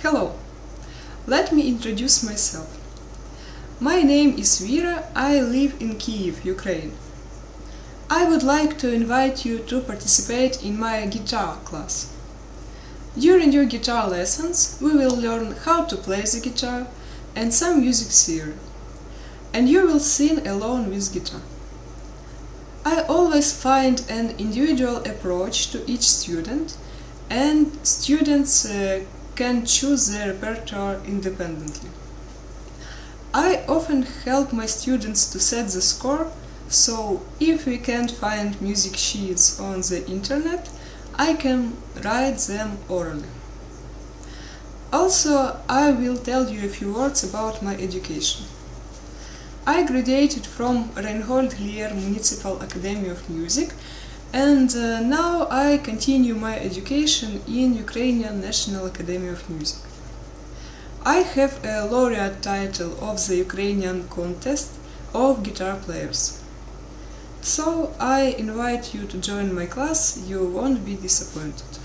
Hello! Let me introduce myself. My name is Vira, I live in Kiev, Ukraine. I would like to invite you to participate in my guitar class. During your guitar lessons, we will learn how to play the guitar and some music theory. And you will sing alone with guitar. I always find an individual approach to each student and students uh, can choose their repertoire independently. I often help my students to set the score, so if we can't find music sheets on the internet, I can write them orally. Also, I will tell you a few words about my education. I graduated from Reinhold Glier Municipal Academy of Music and uh, now I continue my education in Ukrainian National Academy of Music. I have a laureate title of the Ukrainian contest of guitar players. So I invite you to join my class, you won't be disappointed.